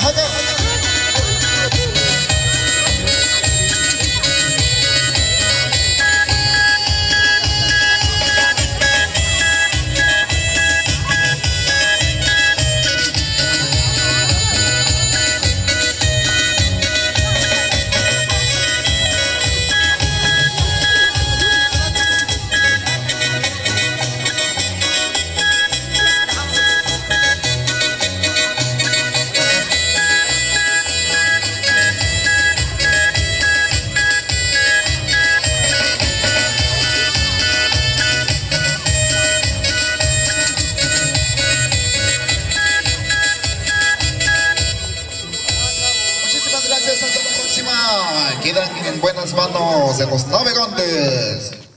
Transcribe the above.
好的，quedan en buenas manos de los navegantes.